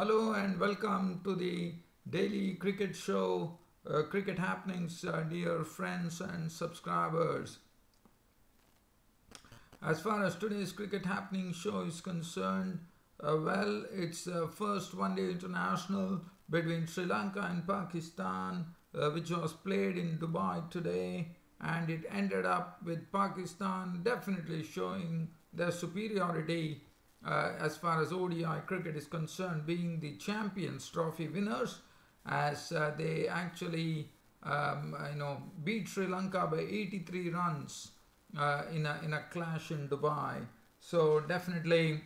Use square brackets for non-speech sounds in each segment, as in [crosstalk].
Hello and welcome to the daily cricket show, uh, Cricket Happenings, uh, dear friends and subscribers. As far as today's Cricket Happening show is concerned, uh, well, it's the first one day international between Sri Lanka and Pakistan, uh, which was played in Dubai today, and it ended up with Pakistan definitely showing their superiority uh, as far as ODI cricket is concerned, being the Champions Trophy winners, as uh, they actually um, you know beat Sri Lanka by 83 runs uh, in a in a clash in Dubai. So definitely,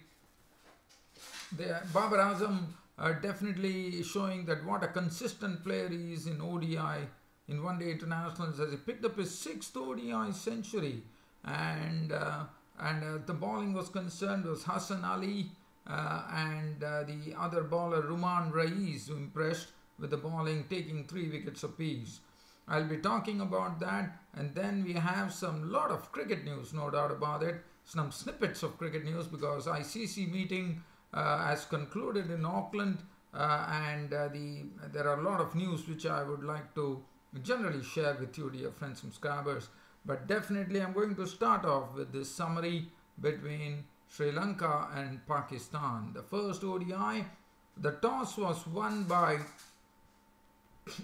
the Babar Azam are definitely showing that what a consistent player he is in ODI in one day internationals as he picked up his sixth ODI century and uh, and uh, the bowling was concerned was Hassan Ali uh, and uh, the other bowler Ruman Raees who impressed with the bowling taking three wickets apiece. I'll be talking about that and then we have some lot of cricket news no doubt about it some snippets of cricket news because ICC meeting uh, has concluded in Auckland uh, and uh, the there are a lot of news which I would like to generally share with you dear friends and subscribers. But definitely I'm going to start off with this summary between Sri Lanka and Pakistan. The first ODI, the toss was won by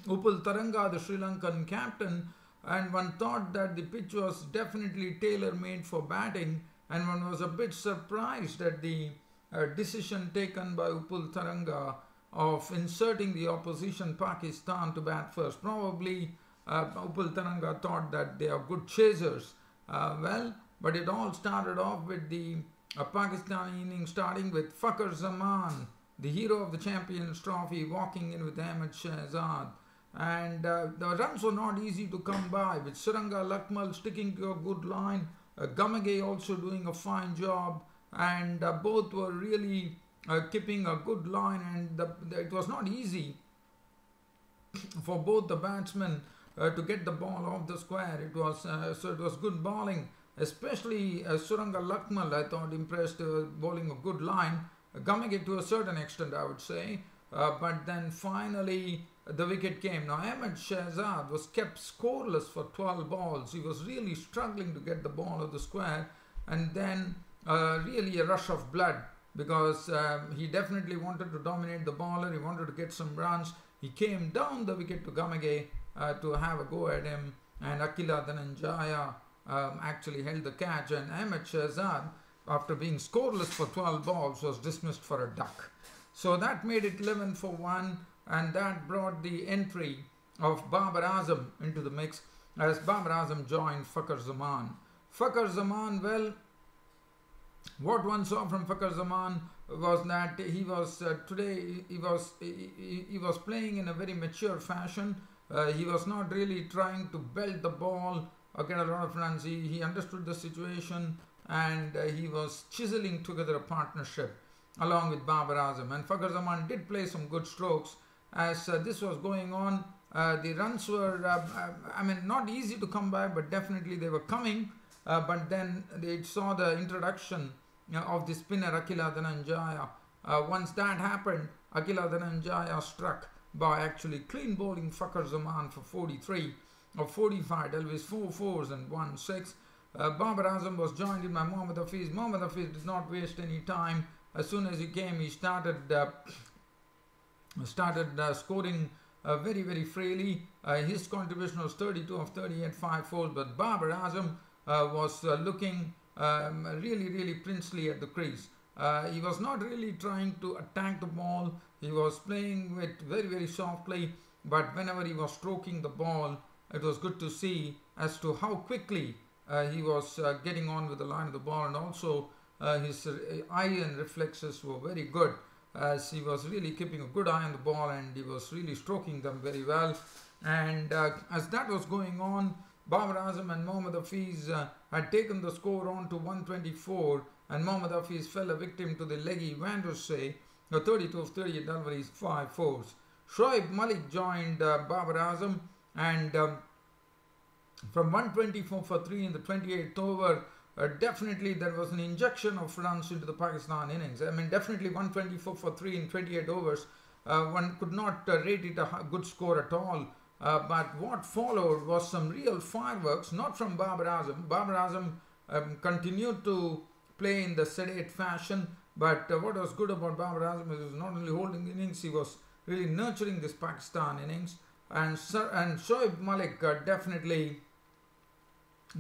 Upul Tharanga, the Sri Lankan captain, and one thought that the pitch was definitely tailor-made for batting and one was a bit surprised at the uh, decision taken by Upul Tharanga of inserting the opposition Pakistan to bat first. Probably uh, Tharanga thought that they are good chasers. Uh, well, but it all started off with the uh, Pakistani innings starting with Fakhar Zaman, the hero of the Champions Trophy, walking in with Ahmed Shahzad. And uh, the runs were not easy to come by, with Suranga Lakmal sticking to a good line, uh, Gamage also doing a fine job, and uh, both were really uh, keeping a good line, and the, the, it was not easy for both the batsmen to get the ball off the square. It was uh, so it was good bowling, especially uh, Suranga Lakmal. I thought impressed uh, bowling a good line, Gamage to a certain extent, I would say. Uh, but then finally the wicket came. Now Ahmed Shahzad was kept scoreless for 12 balls. He was really struggling to get the ball of the square, and then uh, really a rush of blood because um, he definitely wanted to dominate the bowler. He wanted to get some runs. He came down the wicket to Gamage uh, to have a go at him, and Akila Dhananjaya um, actually held the catch, and Ahmed Shahzad, after being scoreless for 12 balls, was dismissed for a duck. So that made it 11 for 1, and that brought the entry of Babar Azam into the mix as Babar Azam joined Fakhar Zaman. Fakhar Zaman, well, what one saw from Fakhar Zaman was that he was uh, today he was he, he, was playing in a very mature fashion he was not really trying to belt the ball or get a lot of runs. He, he understood the situation and uh, he was chiseling together a partnership along with Babar Azam. And Fakhar Zaman did play some good strokes. As uh, this was going on, uh, the runs were, uh, uh, I mean, not easy to come by, but definitely they were coming. but then they saw the introduction of the spinner Akila Dhananjaya. once that happened, Akila Dhananjaya struck by actually clean bowling Fakhar Zaman for 43 or 45, Elvis 4 fours and 1 6. Uh, Babar Azam was joined in by Mohammad Hafiz. Mohammad Hafiz did not waste any time. As soon as he came, he started uh, [clears throat] started uh, scoring uh, very, very freely. Uh, his contribution was 32 of 38, 5 fours, but Babar Azam uh, was looking um, really, really princely at the crease. Uh, he was not really trying to attack the ball. He was playing with very, very softly. But whenever he was stroking the ball, it was good to see as to how quickly uh, he was uh, getting on with the line of the ball. And also uh, his uh, eye and reflexes were very good as he was really keeping a good eye on the ball and he was really stroking them very well. And uh, as that was going on, Babar Azam and Mohammad Hafiz had taken the score on to 124 and Mohammad Hafiz fell a victim to the leggy Vandersay, the 32 of 38 deliveries, 5 fours. Shoaib Malik joined uh, Babar Azam and um, from 124 for 3 in the 28th over, uh, definitely there was an injection of runs into the Pakistan innings. I mean, definitely 124 for 3 in 28 overs. Uh, one could not uh, rate it a good score at all. Uh, but what followed was some real fireworks, not from Babar Azam. Babar Azam um, continued to play in the sedate fashion, but uh, what was good about Babar Azam is not only holding innings, he was really nurturing this Pakistan innings. And, and Shoaib Malik uh, definitely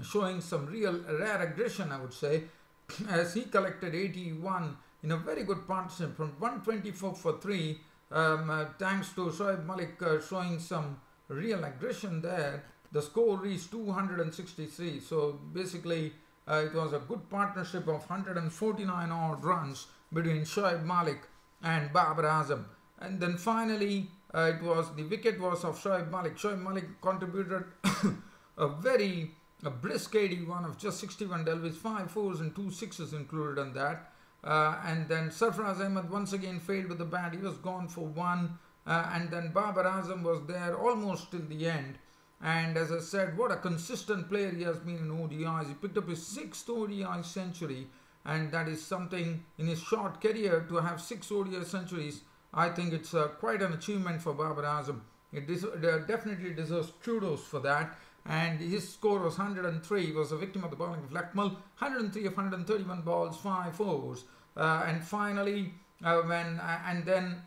showing some real rare aggression, I would say, [clears throat] as he collected 81 in a very good partnership from 124 for 3, um, uh, thanks to Shoaib Malik uh, showing some real aggression there. The score reached 263. So basically, uh, it was a good partnership of 149 odd runs between Shoaib Malik and Babar Azam. And then finally, uh, it was the wicket was of Shoaib Malik. Shoaib Malik contributed [coughs] a very a brisk 81 of just 61 with 5 fours and 2 sixes included in that. Uh, and then Sarfaraz Ahmed once again failed with the bat. He was gone for one. Uh, and then Babar Azam was there almost till the end. And as I said, what a consistent player he has been in ODIs. He picked up his sixth ODI century, and that is something in his short career to have six ODI centuries. I think it's uh, quite an achievement for Babar Azam. Uh, definitely deserves kudos for that. And his score was 103. He was a victim of the bowling of Lakmal. 103 of 131 balls, five fours. Uh, and finally, uh, when uh, and then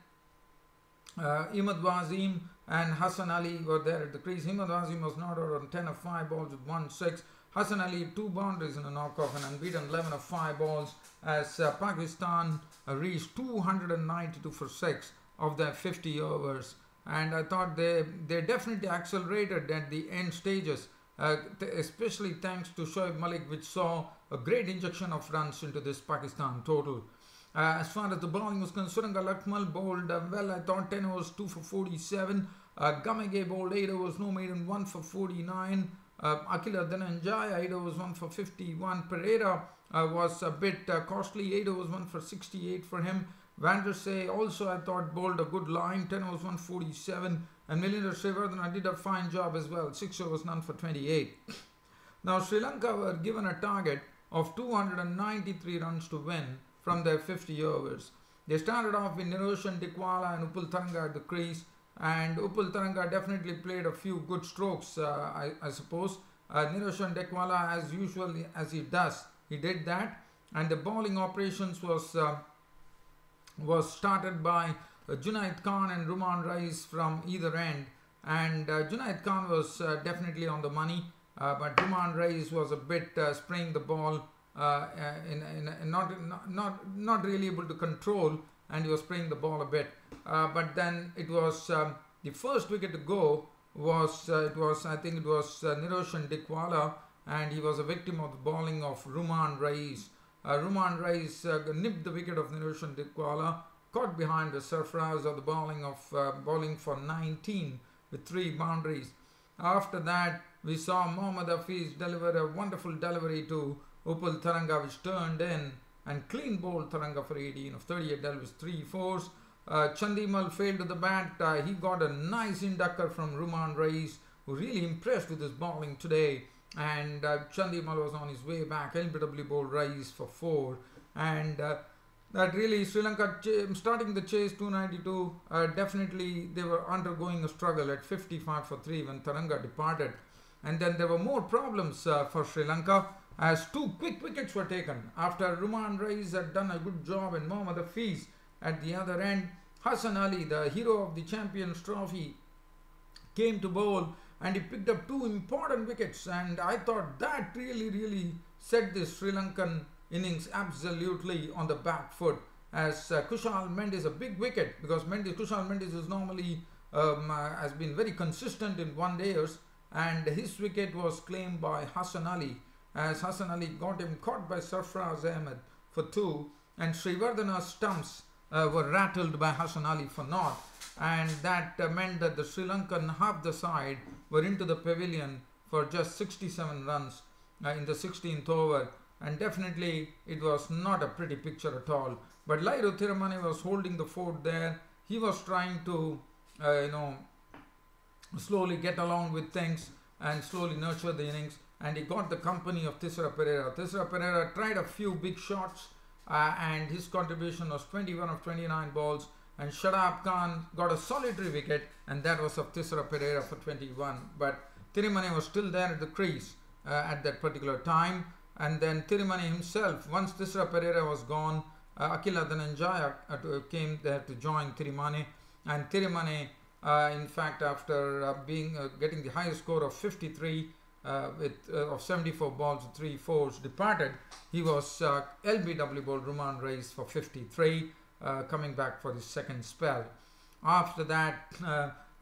uh, Imad Wasim and Hassan Ali were there at the crease. Imad Wasim was not out on 10 of 5 balls with 1 6. Hassan Ali two boundaries in a knockoff and unbeaten 11 of 5 balls as uh, Pakistan reached 292 for 6 of their 50 overs. And I thought they, they definitely accelerated at the end stages, uh, especially thanks to Shoaib Malik, which saw a great injection of runs into this Pakistan total. Uh, as far as the bowling was concerned, Lakmal bowled uh, well. I thought 10 overs, 2 for 47. Uh, Gamage bowled 8 overs, no maiden, 1 for 49. Uh, Akila Dhananjaya, 8 overs, 1 for 51. Perera uh, was a bit uh, costly, 8 overs, 1 for 68 for him. Vandersay also, I thought, bowled a good line, 10 overs, 147. And Milinda Siriwardana did a fine job as well, 6 overs, none for 28. Now, Sri Lanka were given a target of 293 runs to win from their 50 overs. They started off with Niroshan Dickwella and Upul Tharanga at the crease, and Upul Tharanga definitely played a few good strokes, uh, I, I, suppose. Uh, Niroshan Dickwella, as usual, as he does, he did that, and the bowling operations was uh, was started by uh, Junaid Khan and Rumman Raees from either end, and uh, Junaid Khan was uh, definitely on the money, uh, but Rumman Raees was a bit uh, spraying the ball uh, uh, in, in, not, not, not really able to control and he was playing the ball a bit. Uh, but then it was um, the first wicket to go was it was I think it was uh, Niroshan Dickwella and he was a victim of the bowling of Rumman Raees. Uh, Rumman Raees uh, nipped the wicket of Niroshan Dickwella, caught behind the Sarfaraz of the bowling of uh, bowling for 19 with three boundaries. After that, we saw Mohammad Hafiz deliver a wonderful delivery to Upul Tharanga which turned in and clean bowled Tharanga for 18 of 38 dealt with 3 fours. Uh, Chandimal failed to the bat. Uh, he got a nice inducker from Rumman Raees who really impressed with his bowling today. And uh, Chandimal was on his way back. LBW bowled Raees for 4. And uh, that really Sri Lanka starting the chase 292 uh, definitely they were undergoing a struggle at 55 for 3 when Tharanga departed and then there were more problems uh, for Sri Lanka as two quick wickets were taken after Ruman Raees had done a good job and Mohammad Hafiz at the other end. Hassan Ali, the hero of the Champions Trophy, came to bowl and he picked up two important wickets. And I thought that really, really set the Sri Lankan innings absolutely on the back foot. As uh, Kushal Mendis, a big wicket, because Mendis, Kushal Mendis is normally um, uh, has been very consistent in one days, and his wicket was claimed by Hassan Ali as Hassan Ali got him caught by Sarfraz Ahmed for two, and Siriwardana's stumps uh, were rattled by Hassan Ali for naught, and that uh, meant that the Sri Lankan half the side were into the pavilion for just 67 runs uh, in the 16th over, and definitely it was not a pretty picture at all. But Lahiru Thirimanne was holding the fort there. He was trying to, uh, you know, slowly get along with things and slowly nurture the innings and he got the company of Thisara Perera. Thisara Perera tried a few big shots uh, and his contribution was 21 of 29 balls. And Shadab Khan got a solitary wicket and that was of Thisara Perera for 21 but Thirimanne was still there at the crease uh, at that particular time. And then Thirimanne himself once Thisara Perera was gone uh, Akila Dhananjaya uh, came there to join Thirimanne and Thirimanne uh, in fact after uh, being uh, getting the highest score of 53 uh, with of 74 balls three fours departed he was LBW ball Rumman Raees for 53 coming back for his second spell after that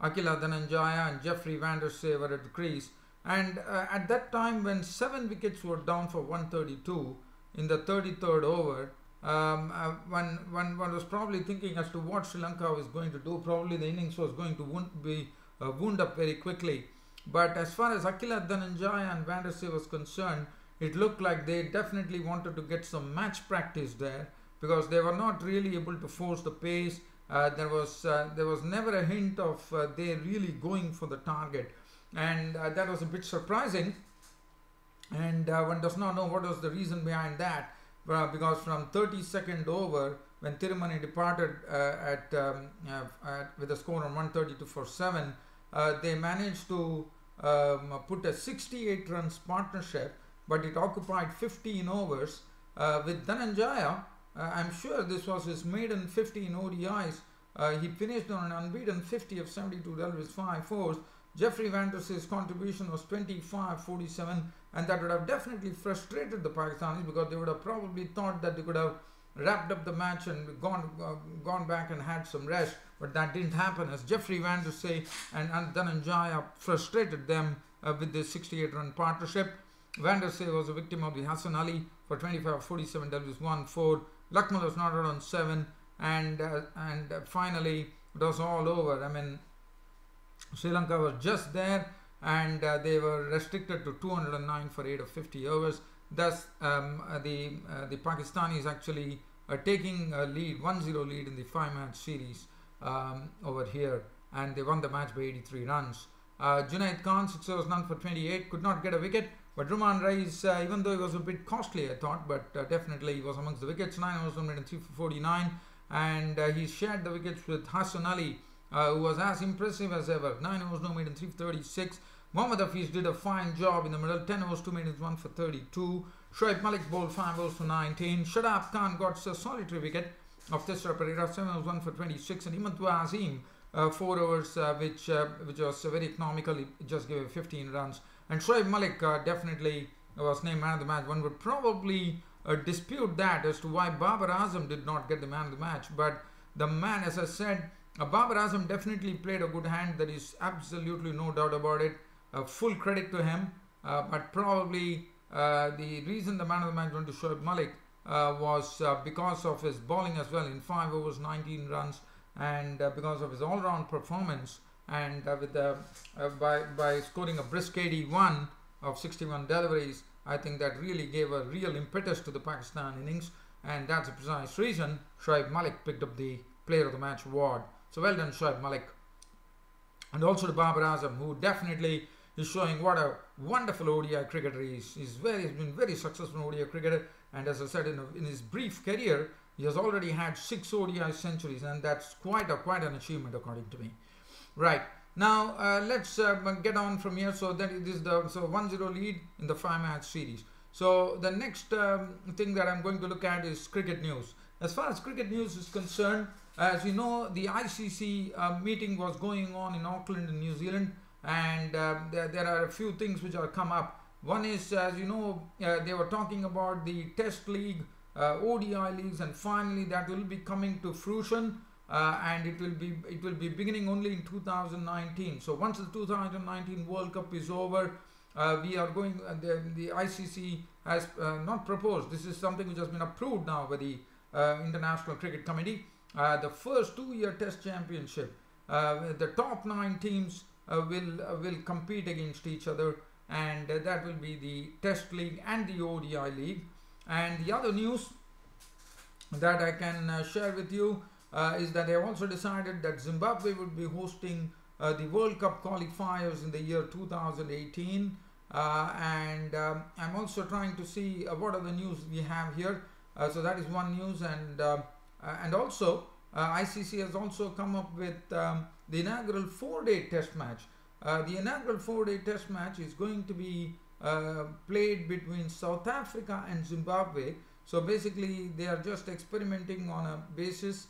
Akila Dhananjaya and Jeffrey Vandersay were at the crease and at that time when seven wickets were down for 132 in the 33rd over um, uh, one, was probably thinking as to what Sri Lanka was going to do. Probably the innings was going to be uh, wound up very quickly. But as far as Akila Dhananjaya and Vandersay was concerned, it looked like they definitely wanted to get some match practice there because they were not really able to force the pace. Uh, there was uh, there was never a hint of uh, they really going for the target, and uh, that was a bit surprising. And one does not know what was the reason behind that uh, because from 32nd over when Thirimanne departed uh, at, um, uh, at, with a score on 132 for 7 uh, they managed to um, put a 68 runs partnership but it occupied 15 overs uh, with Dhananjaya. I'm sure this was his maiden 15 ODIs he finished on an unbeaten 50 of 72 dealt with 5 fours Jeffrey Van contribution was 25 47 and that would have definitely frustrated the Pakistanis because they would have probably thought that they could have wrapped up the match and gone uh, gone back and had some rest. But that didn't happen. As Jeffrey Vandersay and, and Dhananjaya frustrated them uh, with this 68 run partnership. Vandersay was a victim of the Hassan Ali for 25 47 was 1 4 Lakmal was not on 7 and uh, and uh, finally it was all over. I mean Sri Lanka was just there and uh, they were restricted to 209 for 8 of 50 overs. Thus, um, uh, the, uh, the Pakistanis actually are taking a lead, 1-0 lead in the five-match series um, over here and they won the match by 83 runs. Uh, Junaid Khan, 6 overs, none for 28, could not get a wicket. But Rumman Raees, uh, even though he was a bit costly, I thought, but uh, definitely he was amongst the wickets. 9 overs, 103 for 49. And uh, he shared the wickets with Hassan Ali, uh, who was as impressive as ever. 9 overs, no made in 336. Mohammad Hafiz did a fine job in the middle. 10 overs, 2 minutes, 1 for 32. Shoaib Malik bowled 5 overs for 19. Shadab Khan got a solitary wicket of Thisara Perera. 7 overs, 1 for 26. And Imad Wasim, uh, 4 overs, uh, which uh, which was very economical. He just gave 15 runs. And Shoaib Malik uh, definitely was named man of the match. One would probably uh, dispute that as to why Babar Azam did not get the man of the match. But the man, as I said, uh, Babar Azam definitely played a good hand. There is absolutely no doubt about it. Uh, full credit to him. Uh, but probably uh, the reason the man of the match went to Shoaib Malik uh, was uh, because of his bowling as well in 5 overs, 19 runs, and because of his all-round performance. And with the, by, by scoring a brisk 81 of 61 deliveries, I think that really gave a real impetus to the Pakistan innings. And that's the precise reason Shoaib Malik picked up the Player of the Match award. So well done, Shoaib Malik. And also to Babar Azam, who definitely is showing what a wonderful ODI cricketer he is. He's, very, he's been very successful ODI cricketer. And as I said, in, a, in his brief career, he has already had six ODI centuries. And that's quite, a, quite an achievement, according to me. Right. Now, uh, let's uh, get on from here. So that is the so 1-0 lead in the five-match series. So the next um, thing that I'm going to look at is cricket news. As far as cricket news is concerned, as you know, the ICC uh, meeting was going on in Auckland in New Zealand and uh, there, there, are a few things which are come up. One is, as you know, uh, they were talking about the Test League, uh, ODI leagues, and finally that will be coming to fruition. Uh, and it will be it will be beginning only in 2019. So once the 2019 World Cup is over, uh, we are going. the, the ICC has not proposed. This is something which has been approved now by the International Cricket Committee uh, the first two-year Test Championship, uh, the top nine teams uh, will will compete against each other, and that will be the Test League and the ODI League. And the other news that I can share with you is that they also decided that Zimbabwe would be hosting the World Cup qualifiers in the year 2018. Uh, and um, I'm also trying to see uh, what are the news we have here. Uh, so that is one news, and uh, uh, and also uh, ICC has also come up with um, the inaugural four-day test match. the inaugural four-day test match is going to be played between South Africa and Zimbabwe. So basically, they are just experimenting on a basis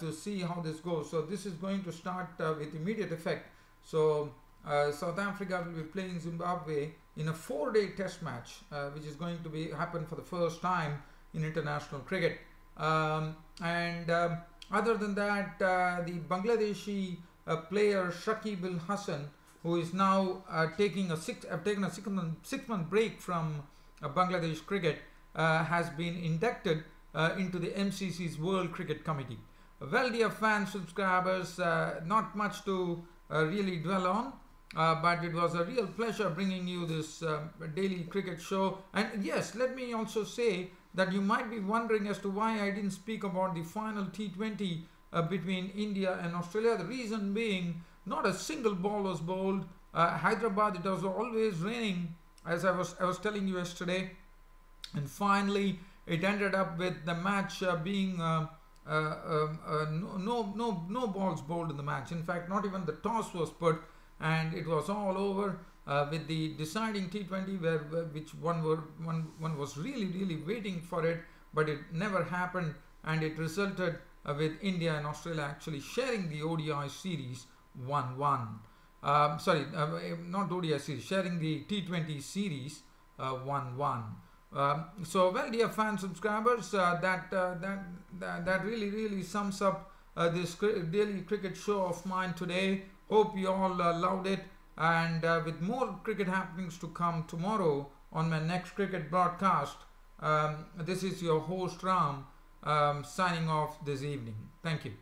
to see how this goes. So this is going to start with immediate effect. So uh, South Africa will be playing Zimbabwe in a four-day test match, uh, which is going to be happen for the first time in international cricket. Um, and um, other than that, uh, the Bangladeshi uh, player Shakib Al Hasan, who is now uh, taking a six, have taken a six month, six month break from Bangladesh cricket, has been inducted into the MCC's World Cricket Committee. Well, dear fans, subscribers, not much to really dwell on. Uh, but it was a real pleasure bringing you this uh, daily cricket show. And yes, let me also say that you might be wondering as to why I didn't speak about the final T20 uh, between India and Australia. The reason being, not a single ball was bowled. Uh, Hyderabad, it was always raining, as I was I was telling you yesterday. And finally, it ended up with the match uh, being. Uh, um, no, no, no balls bowled in the match. In fact, not even the toss was put and it was all over uh, with the deciding T20 where, where which one were one one was really really waiting for it but it never happened and it resulted uh, with India and Australia actually sharing the ODI series 1-1 um, sorry uh, not ODI series sharing the T20 series 1-1 uh, um, so well dear fan subscribers uh, that, uh, that, that that really really sums up this daily cricket show of mine today. Hope you all loved it. And uh, with more cricket happenings to come tomorrow on my next cricket broadcast, um, this is your host Ram um, signing off this evening. Thank you.